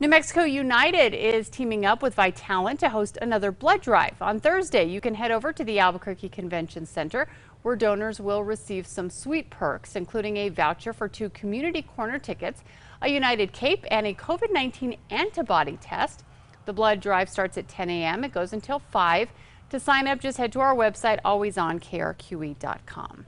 New Mexico United is teaming up with Vitalant to host another blood drive. On Thursday, you can head over to the Albuquerque Convention Center where donors will receive some sweet perks, including a voucher for two community corner tickets, a United Cape, and a COVID-19 antibody test. The blood drive starts at 10 a.m. It goes until 5. To sign up, just head to our website, alwaysonkrqe.com.